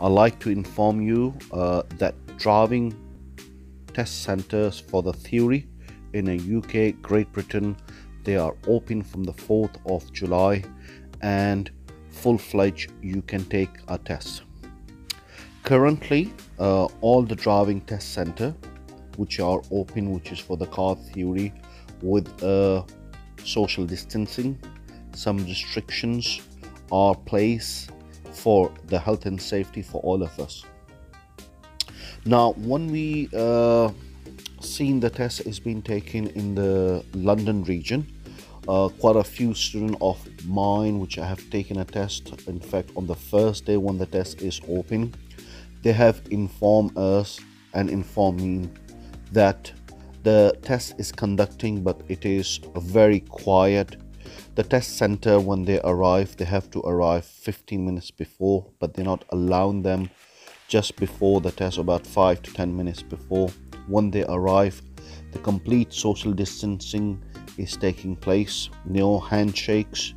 I'd like to inform you uh, that driving test centers for the theory in a UK, Great Britain, they are open from the 4th of July and full-fledged you can take a test. Currently, uh, all the driving test center which are open, which is for the car theory with uh, social distancing, some restrictions are placed for the health and safety for all of us. Now, when we uh, seen the test is being taken in the London region, uh, quite a few students of mine which I have taken a test. In fact, on the first day when the test is open, they have informed us and informed me that the test is conducting, but it is very quiet. The test center, when they arrive, they have to arrive 15 minutes before, but they're not allowing them just before the test, about 5 to 10 minutes before. When they arrive, the complete social distancing is taking place. No handshakes.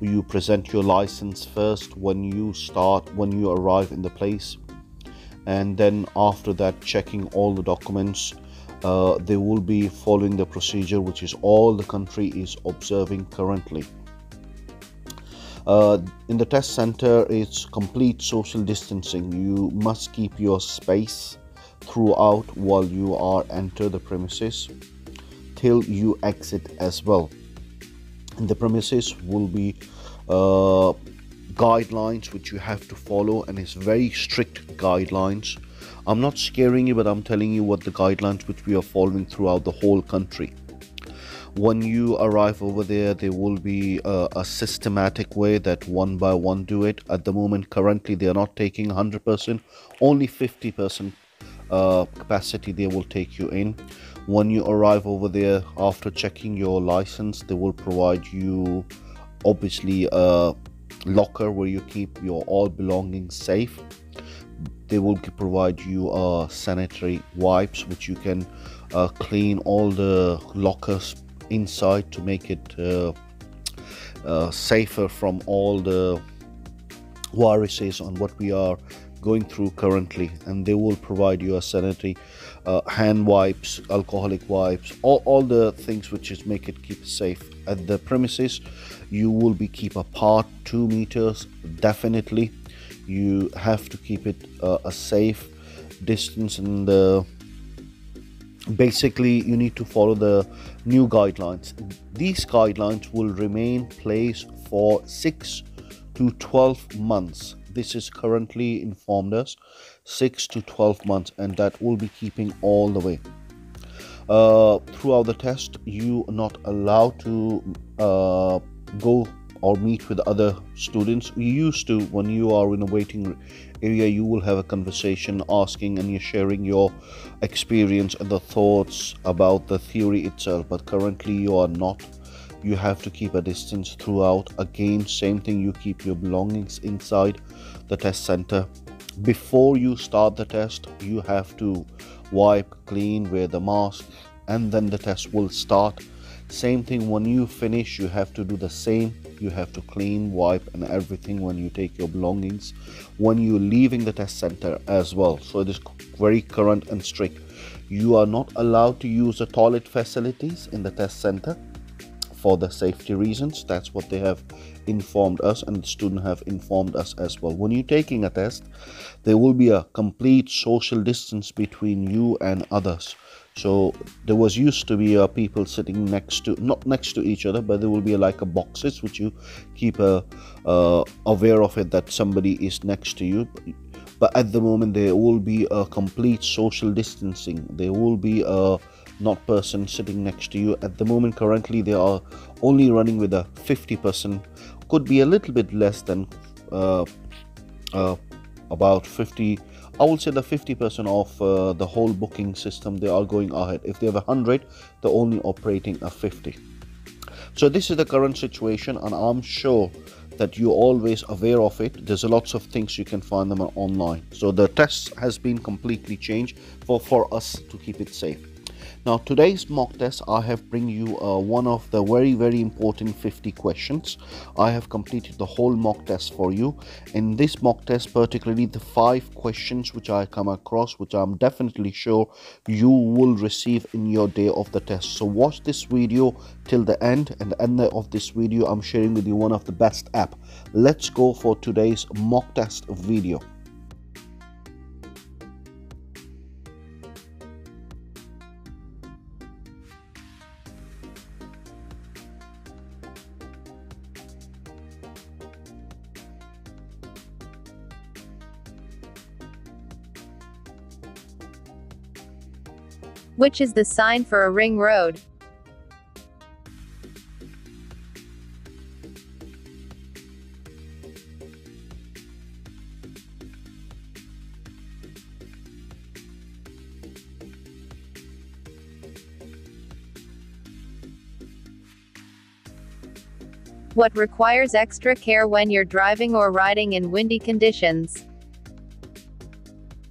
You present your license first when you start, when you arrive in the place, and then after that, checking all the documents uh, they will be following the procedure which is all the country is observing currently. Uh, in the test center, it's complete social distancing. You must keep your space throughout while you are enter the premises till you exit as well. And the premises will be uh, guidelines which you have to follow, and it's very strict guidelines I'm not scaring you, but I'm telling you what the guidelines which we are following throughout the whole country. When you arrive over there, there will be a, a systematic way that one by one do it. At the moment, currently, they are not taking 100%, only 50% uh, capacity they will take you in. When you arrive over there, after checking your license, they will provide you obviously a locker where you keep your all belongings safe they will provide you uh, sanitary wipes which you can uh, clean all the lockers inside to make it uh, uh, safer from all the viruses on what we are going through currently. And they will provide you a sanitary uh, hand wipes alcoholic wipes all, all the things which is make it keep safe. At the premises you will be keep apart two meters definitely you have to keep it uh, a safe distance and uh, basically you need to follow the new guidelines. These guidelines will remain place for 6 to 12 months. This is currently informed us 6 to 12 months and that will be keeping all the way. Uh, throughout the test you are not allowed to uh, go or meet with other students. You used to when you are in a waiting area you will have a conversation asking and you're sharing your experience and the thoughts about the theory itself. But currently you are not. You have to keep a distance throughout. Again same thing you keep your belongings inside the test center. Before you start the test you have to wipe clean wear the mask and then the test will start same thing when you finish you have to do the same. You have to clean wipe and everything when you take your belongings. When you're leaving the test center as well. So it is very current and strict. You are not allowed to use the toilet facilities in the test center for the safety reasons. That's what they have informed us and the student have informed us as well. When you're taking a test there will be a complete social distance between you and others so there was used to be uh, people sitting next to not next to each other but there will be like a boxes which you keep uh, uh, aware of it that somebody is next to you. But at the moment there will be a complete social distancing. There will be a not person sitting next to you. At the moment currently they are only running with a 50 percent could be a little bit less than uh, uh, about 50 I would say the 50% of uh, the whole booking system they are going ahead. If they have 100, they're only operating a 50. So this is the current situation, and I'm sure that you're always aware of it. There's lots of things you can find them online. So the test has been completely changed for, for us to keep it safe. Now today's mock test I have bring you uh, one of the very very important 50 questions. I have completed the whole mock test for you. In this mock test particularly the five questions which I come across which I'm definitely sure you will receive in your day of the test. So watch this video till the end and the end of this video I'm sharing with you one of the best app. Let's go for today's mock test video. Which is the sign for a ring road? What requires extra care when you're driving or riding in windy conditions?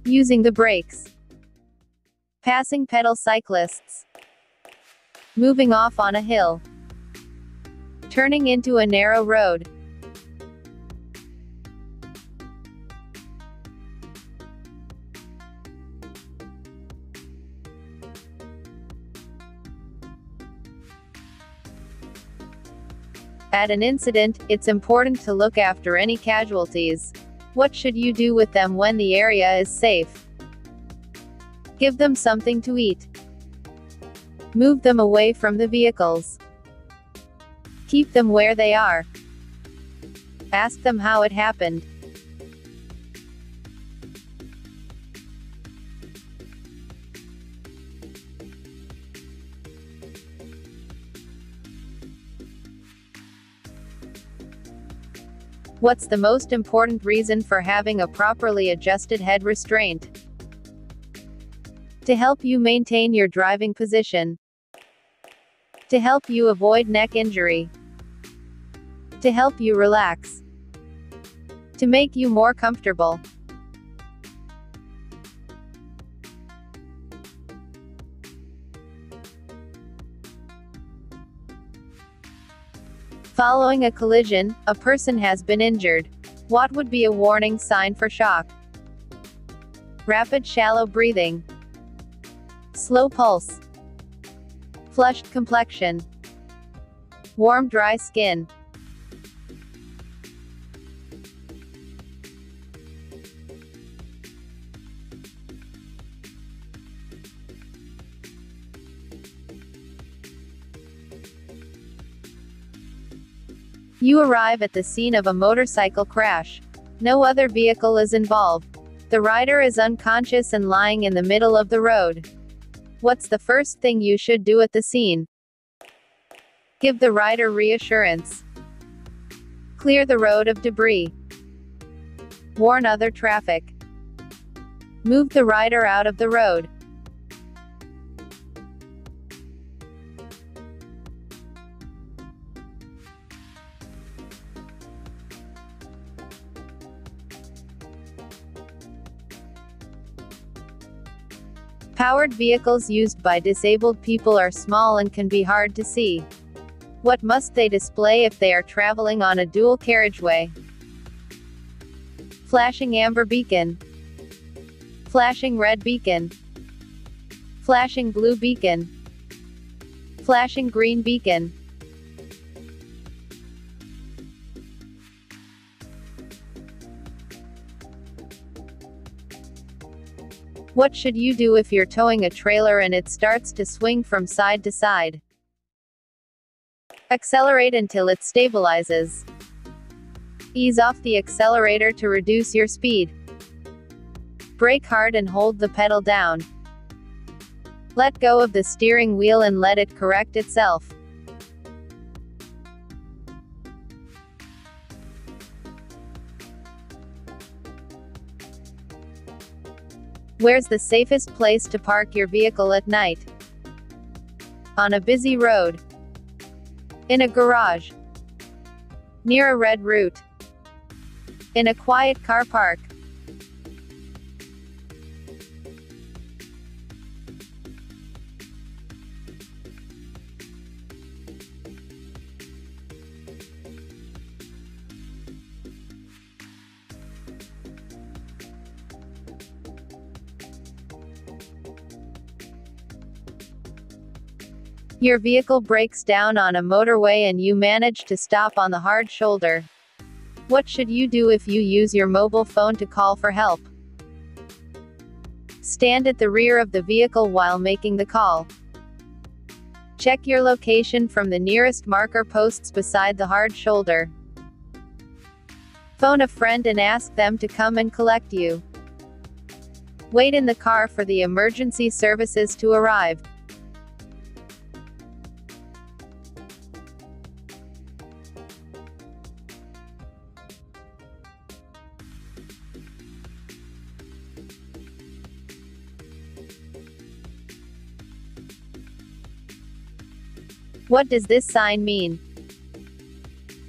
Using the brakes. Passing pedal cyclists. Moving off on a hill. Turning into a narrow road. At an incident, it's important to look after any casualties. What should you do with them when the area is safe? Give them something to eat. Move them away from the vehicles. Keep them where they are. Ask them how it happened. What's the most important reason for having a properly adjusted head restraint? To help you maintain your driving position. To help you avoid neck injury. To help you relax. To make you more comfortable. Following a collision, a person has been injured. What would be a warning sign for shock? Rapid shallow breathing. Slow pulse. Flushed complexion. Warm dry skin. You arrive at the scene of a motorcycle crash. No other vehicle is involved. The rider is unconscious and lying in the middle of the road. What's the first thing you should do at the scene? Give the rider reassurance. Clear the road of debris. Warn other traffic. Move the rider out of the road. Powered vehicles used by disabled people are small and can be hard to see. What must they display if they are traveling on a dual carriageway? Flashing amber beacon. Flashing red beacon. Flashing blue beacon. Flashing green beacon. What should you do if you're towing a trailer and it starts to swing from side to side? Accelerate until it stabilizes. Ease off the accelerator to reduce your speed. Brake hard and hold the pedal down. Let go of the steering wheel and let it correct itself. Where's the safest place to park your vehicle at night? On a busy road. In a garage. Near a red route. In a quiet car park. Your vehicle breaks down on a motorway and you manage to stop on the hard shoulder. What should you do if you use your mobile phone to call for help? Stand at the rear of the vehicle while making the call. Check your location from the nearest marker posts beside the hard shoulder. Phone a friend and ask them to come and collect you. Wait in the car for the emergency services to arrive. What does this sign mean?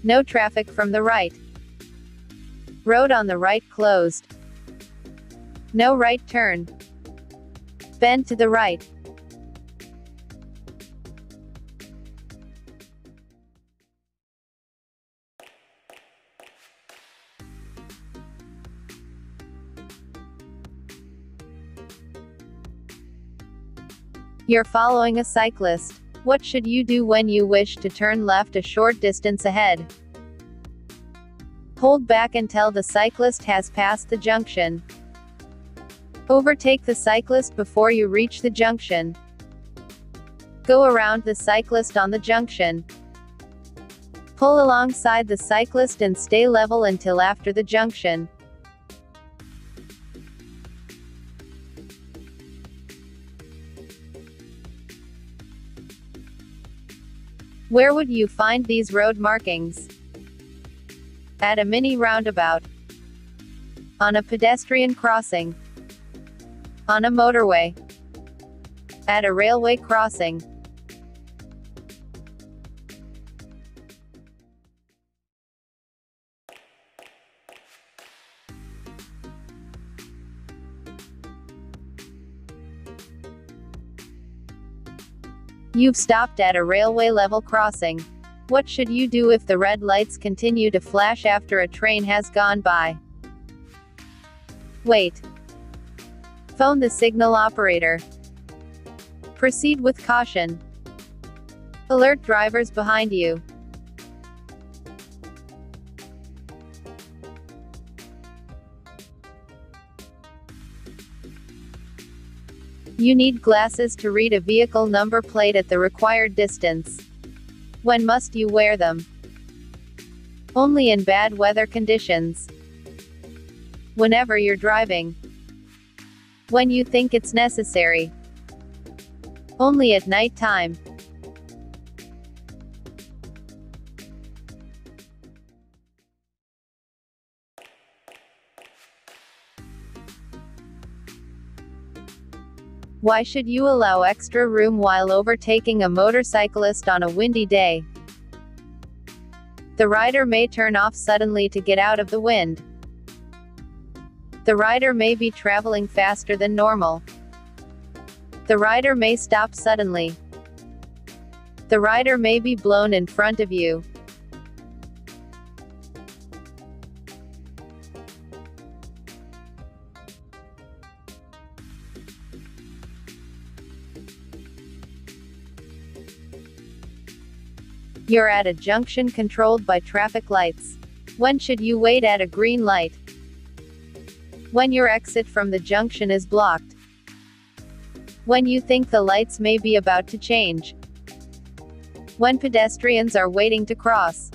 No traffic from the right. Road on the right closed. No right turn. Bend to the right. You're following a cyclist. What should you do when you wish to turn left a short distance ahead? Hold back until the cyclist has passed the junction. Overtake the cyclist before you reach the junction. Go around the cyclist on the junction. Pull alongside the cyclist and stay level until after the junction. Where would you find these road markings? At a mini roundabout. On a pedestrian crossing. On a motorway. At a railway crossing. You've stopped at a railway level crossing. What should you do if the red lights continue to flash after a train has gone by? Wait. Phone the signal operator. Proceed with caution. Alert drivers behind you. You need glasses to read a vehicle number plate at the required distance. When must you wear them? Only in bad weather conditions. Whenever you're driving. When you think it's necessary. Only at night time. Why should you allow extra room while overtaking a motorcyclist on a windy day? The rider may turn off suddenly to get out of the wind. The rider may be traveling faster than normal. The rider may stop suddenly. The rider may be blown in front of you. You're at a junction controlled by traffic lights. When should you wait at a green light? When your exit from the junction is blocked. When you think the lights may be about to change. When pedestrians are waiting to cross.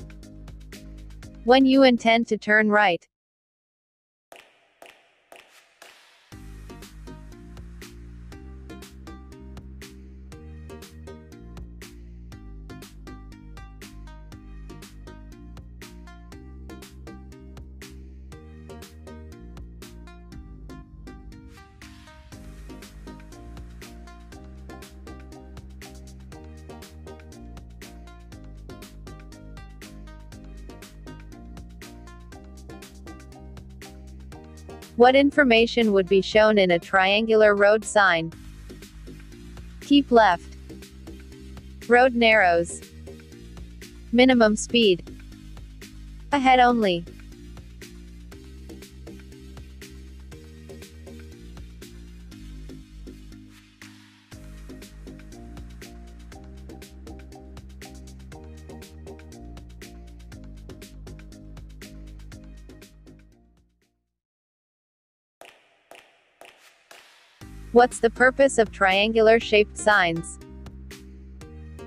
When you intend to turn right. What information would be shown in a triangular road sign? Keep left. Road narrows. Minimum speed. Ahead only. What's the purpose of triangular shaped signs?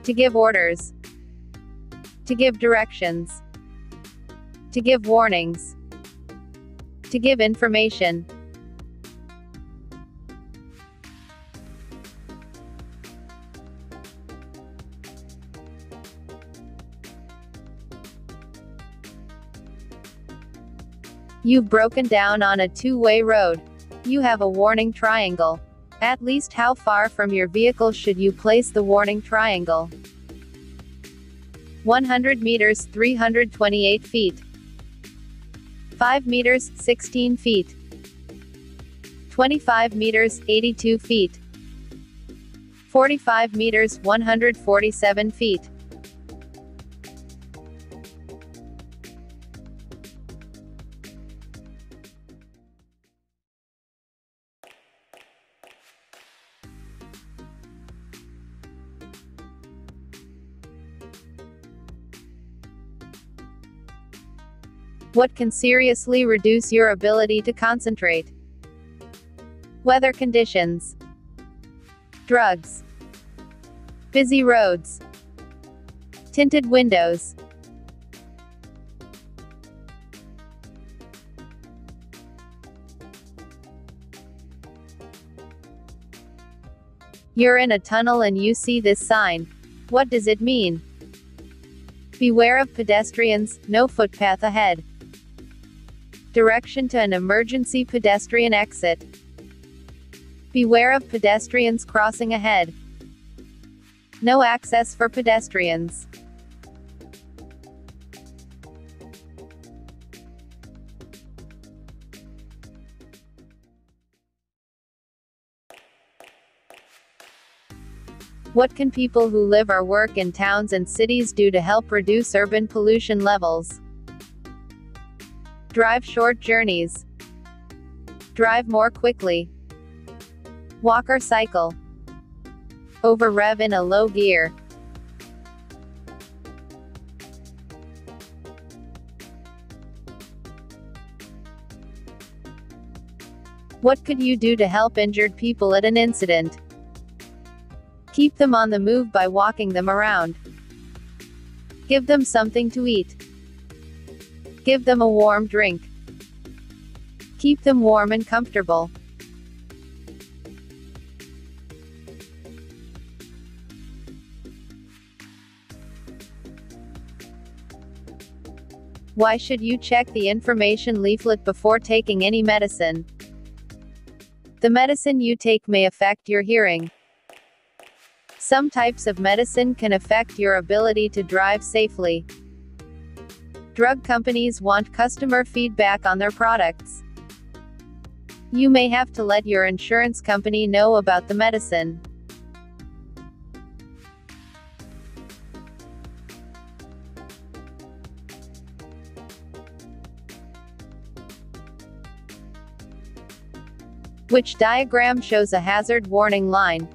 To give orders. To give directions. To give warnings. To give information. You've broken down on a two-way road. You have a warning triangle. At least how far from your vehicle should you place the warning triangle? 100 meters 328 feet. 5 meters 16 feet. 25 meters 82 feet. 45 meters 147 feet What can seriously reduce your ability to concentrate? Weather conditions, drugs, busy roads, tinted windows. You're in a tunnel and you see this sign. What does it mean? Beware of pedestrians, no footpath ahead. Direction to an emergency pedestrian exit. Beware of pedestrians crossing ahead. No access for pedestrians. What can people who live or work in towns and cities do to help reduce urban pollution levels? Drive short journeys. Drive more quickly. Walk or cycle. Over rev in a low gear. What could you do to help injured people at an incident? Keep them on the move by walking them around. Give them something to eat. Give them a warm drink. Keep them warm and comfortable. Why should you check the information leaflet before taking any medicine? The medicine you take may affect your hearing. Some types of medicine can affect your ability to drive safely. Drug companies want customer feedback on their products. You may have to let your insurance company know about the medicine. Which diagram shows a hazard warning line?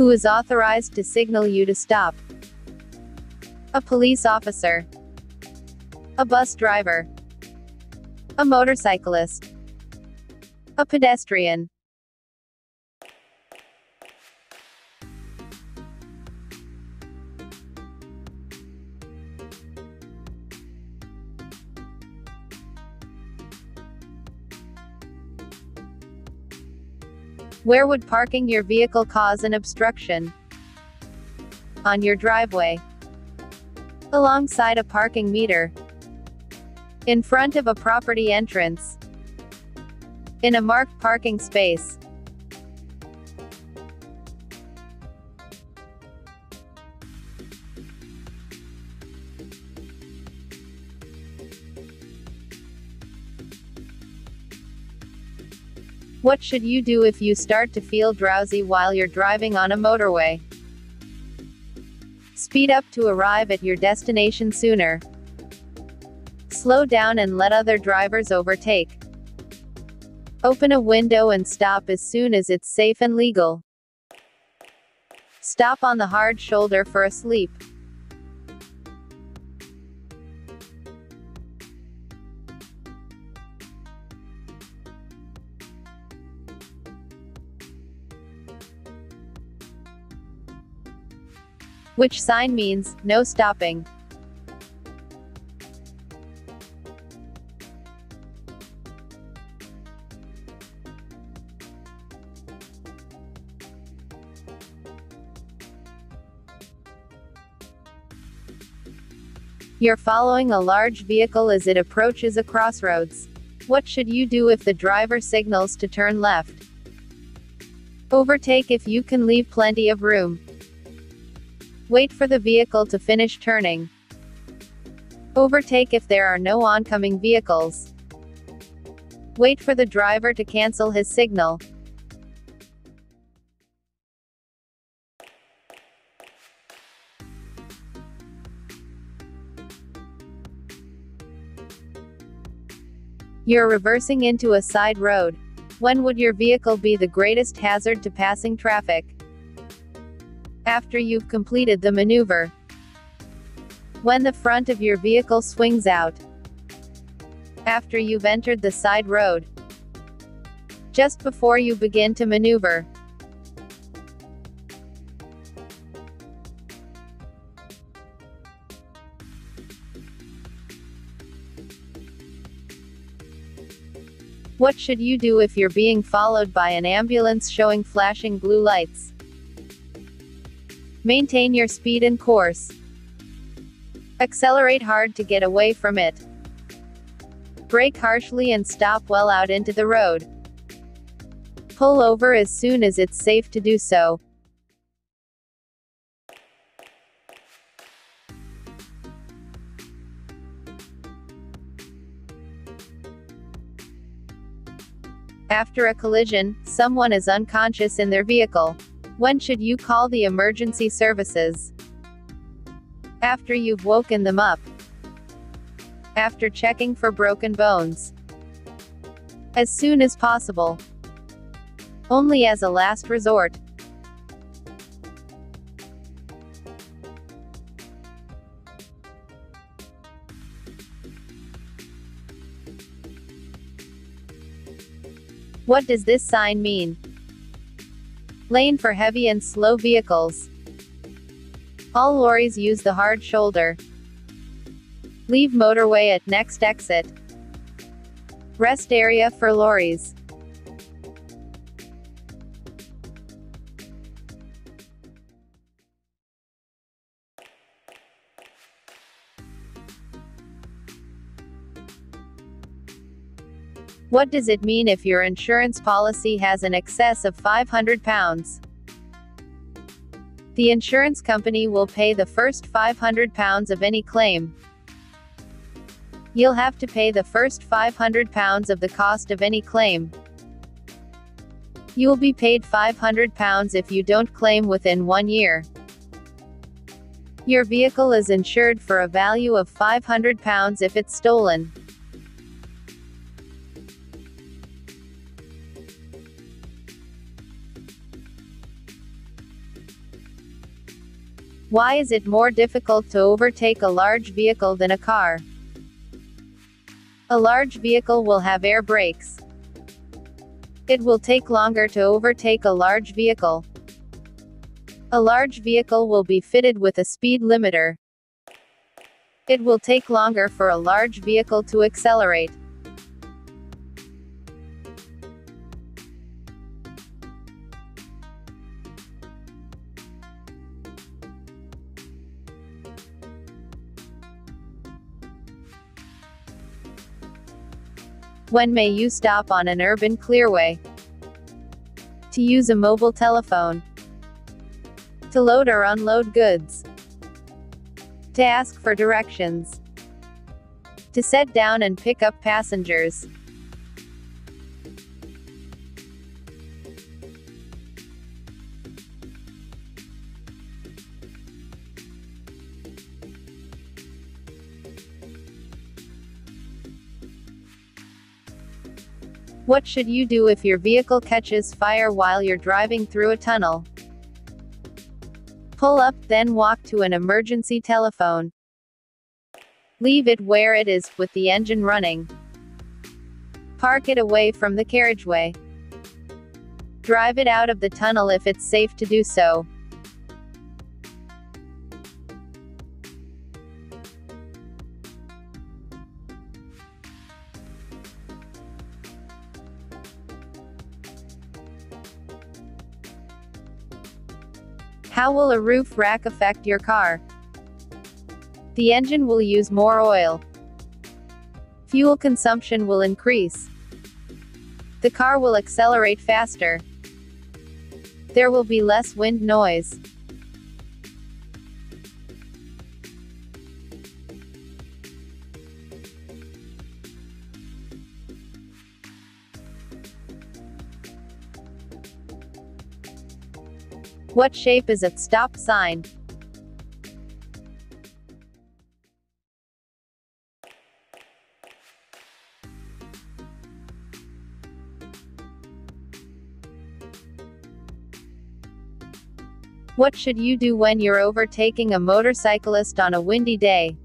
Who is authorized to signal you to stop? A police officer. A bus driver. A motorcyclist. A pedestrian. Where would parking your vehicle cause an obstruction? On your driveway. Alongside a parking meter. In front of a property entrance. In a marked parking space. What should you do if you start to feel drowsy while you're driving on a motorway? Speed up to arrive at your destination sooner. Slow down and let other drivers overtake. Open a window and stop as soon as it's safe and legal. Stop on the hard shoulder for a sleep. Which sign means, no stopping. You're following a large vehicle as it approaches a crossroads. What should you do if the driver signals to turn left? Overtake if you can leave plenty of room. Wait for the vehicle to finish turning. Overtake if there are no oncoming vehicles. Wait for the driver to cancel his signal. You're reversing into a side road. When would your vehicle be the greatest hazard to passing traffic? After you've completed the maneuver. When the front of your vehicle swings out. After you've entered the side road. Just before you begin to maneuver. What should you do if you're being followed by an ambulance showing flashing blue lights? Maintain your speed and course. Accelerate hard to get away from it. Brake harshly and stop well out into the road. Pull over as soon as it's safe to do so. After a collision, someone is unconscious in their vehicle. When should you call the emergency services? After you've woken them up. After checking for broken bones. As soon as possible. Only as a last resort. What does this sign mean? Lane for heavy and slow vehicles. All lorries use the hard shoulder. Leave motorway at next exit. Rest area for lorries. What does it mean if your insurance policy has an excess of £500? The insurance company will pay the first £500 of any claim. You'll have to pay the first £500 of the cost of any claim. You'll be paid £500 if you don't claim within one year. Your vehicle is insured for a value of £500 if it's stolen. Why is it more difficult to overtake a large vehicle than a car? A large vehicle will have air brakes. It will take longer to overtake a large vehicle. A large vehicle will be fitted with a speed limiter. It will take longer for a large vehicle to accelerate. When may you stop on an urban clearway? To use a mobile telephone. To load or unload goods. To ask for directions. To set down and pick up passengers. What should you do if your vehicle catches fire while you're driving through a tunnel? Pull up, then walk to an emergency telephone. Leave it where it is, with the engine running. Park it away from the carriageway. Drive it out of the tunnel if it's safe to do so. How will a roof rack affect your car? The engine will use more oil. Fuel consumption will increase. The car will accelerate faster. There will be less wind noise. What shape is a stop sign? What should you do when you're overtaking a motorcyclist on a windy day?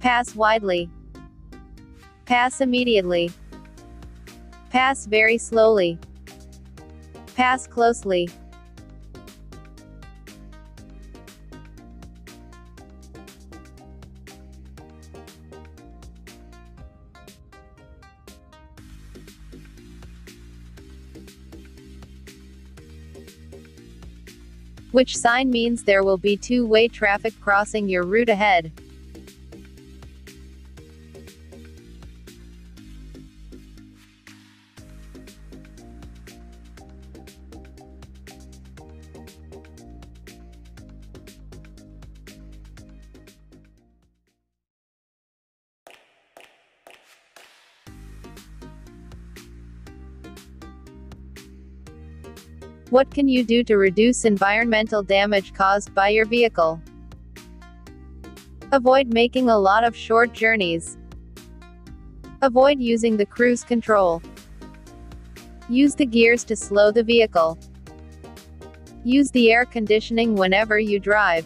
Pass widely. Pass immediately. Pass very slowly. Pass closely. Which sign means there will be two-way traffic crossing your route ahead. What can you do to reduce environmental damage caused by your vehicle? Avoid making a lot of short journeys. Avoid using the cruise control. Use the gears to slow the vehicle. Use the air conditioning whenever you drive.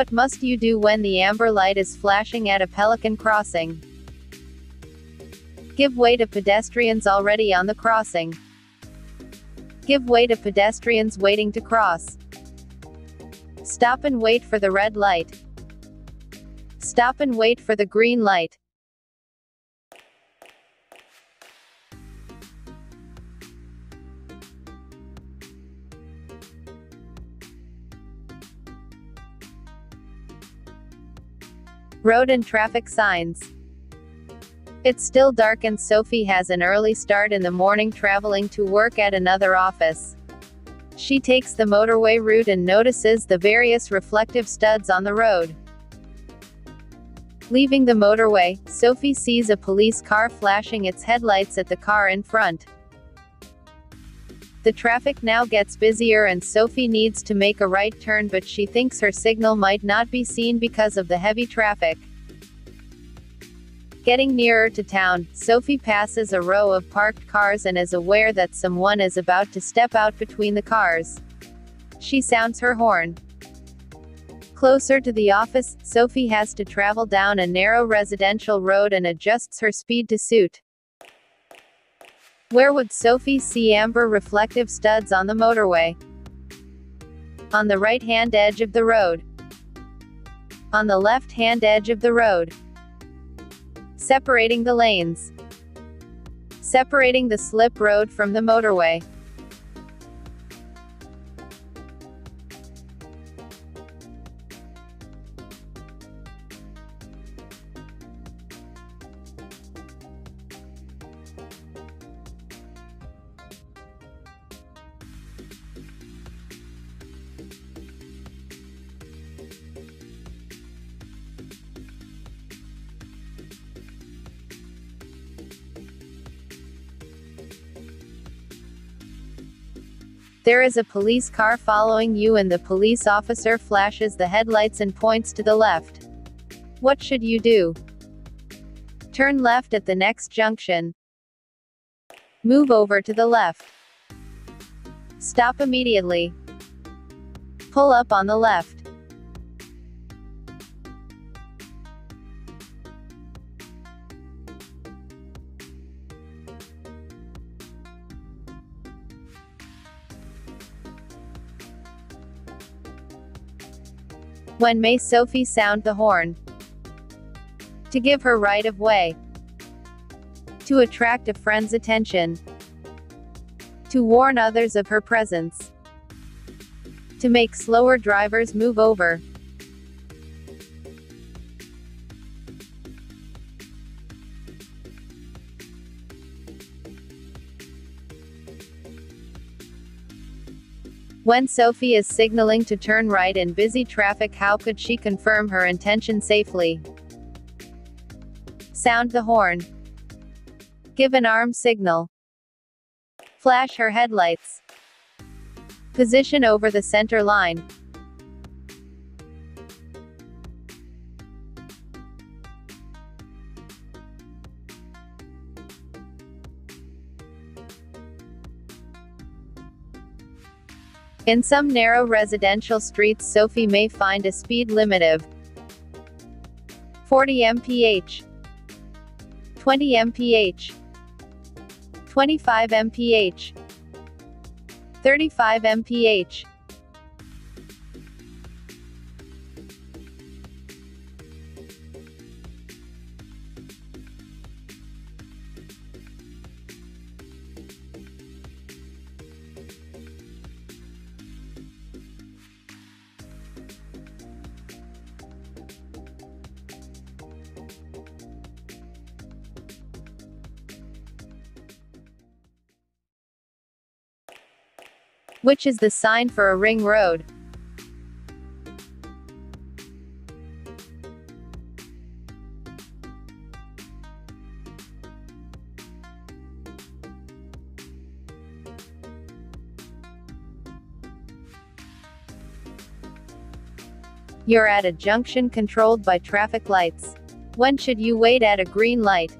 What must you do when the amber light is flashing at a pelican crossing? Give way to pedestrians already on the crossing. Give way to pedestrians waiting to cross. Stop and wait for the red light. Stop and wait for the green light. Road and traffic signs. It's still dark and Sophie has an early start in the morning traveling to work at another office. She takes the motorway route and notices the various reflective studs on the road. Leaving the motorway, Sophie sees a police car flashing its headlights at the car in front. The traffic now gets busier and Sophie needs to make a right turn but she thinks her signal might not be seen because of the heavy traffic. Getting nearer to town, Sophie passes a row of parked cars and is aware that someone is about to step out between the cars. She sounds her horn. Closer to the office, Sophie has to travel down a narrow residential road and adjusts her speed to suit. Where would Sophie see amber reflective studs on the motorway? On the right-hand edge of the road. On the left-hand edge of the road. Separating the lanes. Separating the slip road from the motorway. There is a police car following you and the police officer flashes the headlights and points to the left. What should you do? Turn left at the next junction. Move over to the left. Stop immediately. Pull up on the left. When may Sophie sound the horn? To give her right of way. To attract a friend's attention. To warn others of her presence. To make slower drivers move over. When Sophie is signaling to turn right in busy traffic how could she confirm her intention safely? Sound the horn. Give an arm signal. Flash her headlights. Position over the center line. In some narrow residential streets Sophie may find a speed limit of 40 mph, 20 mph, 25 mph, 35 mph. Which is the sign for a ring road? You're at a junction controlled by traffic lights. When should you wait at a green light?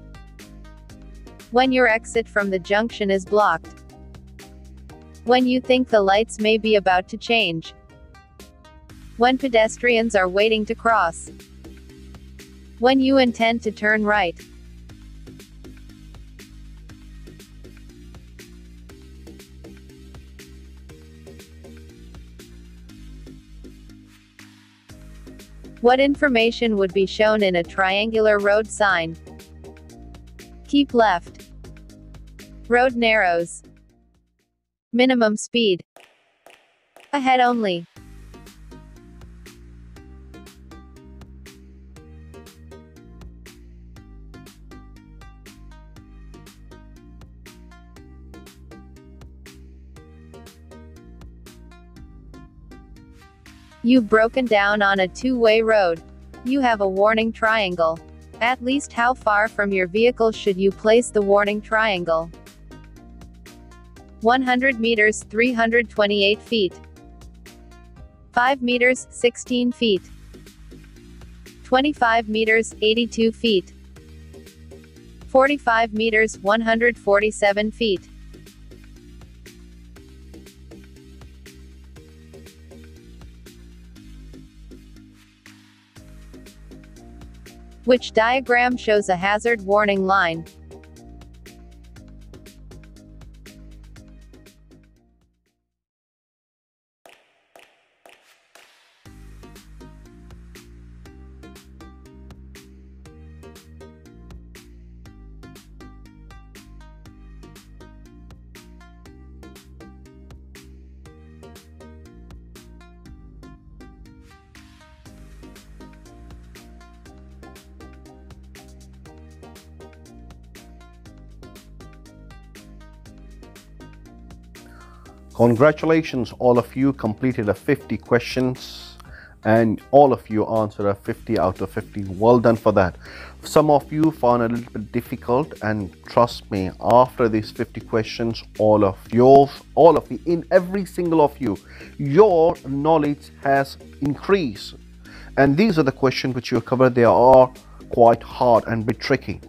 When your exit from the junction is blocked. When you think the lights may be about to change. When pedestrians are waiting to cross. When you intend to turn right. What information would be shown in a triangular road sign? Keep left. Road narrows. Minimum speed. Ahead only. You've broken down on a two-way road. You have a warning triangle. At least how far from your vehicle should you place the warning triangle? 100 meters 328 feet. 5 meters 16 feet. 25 meters 82 feet. 45 meters 147 feet. Which diagram shows a hazard warning line? Congratulations, all of you completed a 50 questions and all of you answered a 50 out of 50 well done for that. Some of you found a little bit difficult and trust me after these 50 questions all of yours all of you in every single of you your knowledge has increased. And these are the questions which you covered. They are quite hard and bit tricky.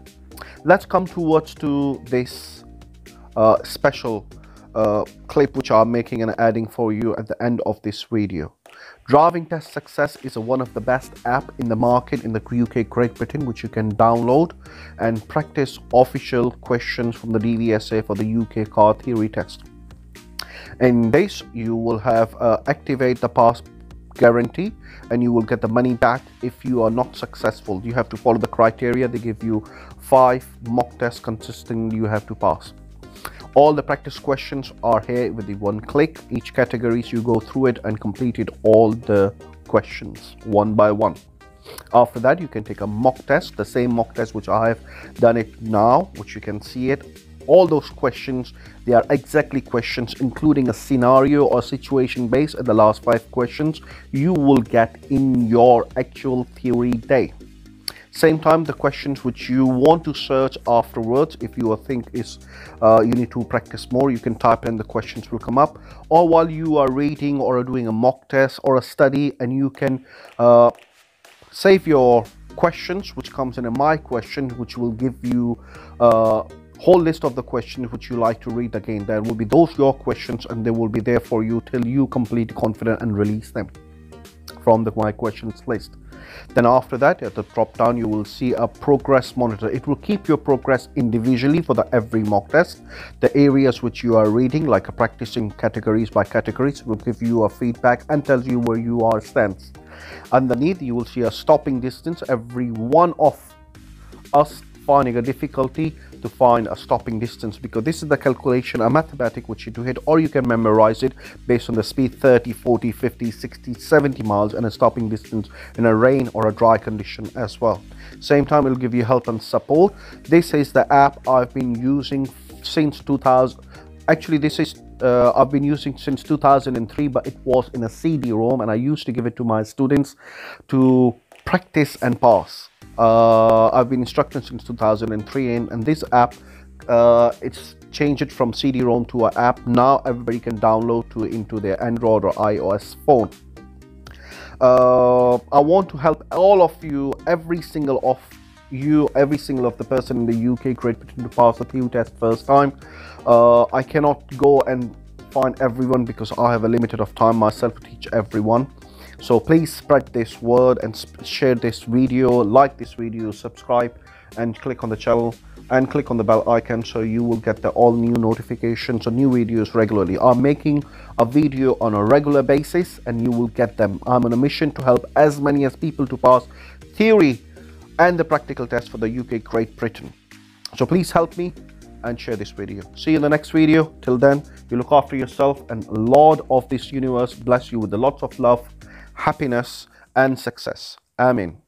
Let's come towards to this uh, special uh, clip which I'm making and adding for you at the end of this video Driving Test Success is one of the best app in the market in the UK Great Britain which you can download and practice official questions from the DVSA for the UK car theory test. In this you will have uh, activate the pass guarantee and you will get the money back if you are not successful. You have to follow the criteria. They give you five mock tests consisting you have to pass all the practice questions are here with the one click. Each category, categories you go through it and completed all the questions one by one. After that you can take a mock test the same mock test which i have done it now which you can see it. All those questions they are exactly questions including a scenario or situation based at the last five questions you will get in your actual theory day same time the questions which you want to search afterwards if you think is uh, you need to practice more you can type in the questions will come up. Or while you are reading or doing a mock test or a study and you can uh, save your questions which comes in a my question which will give you uh, whole list of the questions which you like to read again. There will be those your questions and they will be there for you till you complete confident and release them from the my questions list then after that at the drop down you will see a progress monitor. It will keep your progress individually for the every mock test. The areas which you are reading like practicing categories by categories will give you a feedback and tells you where you are stands. Underneath you will see a stopping distance. Every one of us finding a difficulty to find a stopping distance because this is the calculation a mathematic which you do hit or you can memorize it based on the speed 30 40 50 60 70 miles and a stopping distance in a rain or a dry condition as well. Same time it'll give you help and support. This is the app i've been using since 2000 actually this is uh, I've been using since 2003 but it was in a CD-ROM and I used to give it to my students to practice and pass. Uh, I've been instructing since 2003 and, and this app uh, it's changed it from CD-ROM to an app. Now everybody can download to into their Android or iOS phone. Uh, I want to help all of you every single of you every single of the person in the UK Great Britain to pass the theory test first time. Uh, I cannot go and find everyone because I have a limited of time myself to teach everyone so please spread this word and share this video like this video subscribe and click on the channel and click on the bell icon so you will get the all new notifications or new videos regularly. I'm making a video on a regular basis and you will get them. I'm on a mission to help as many as people to pass theory and the practical test for the uk great britain. So please help me and share this video. See you in the next video. Till then you look after yourself and lord of this universe bless you with lots of love happiness and success. Amen.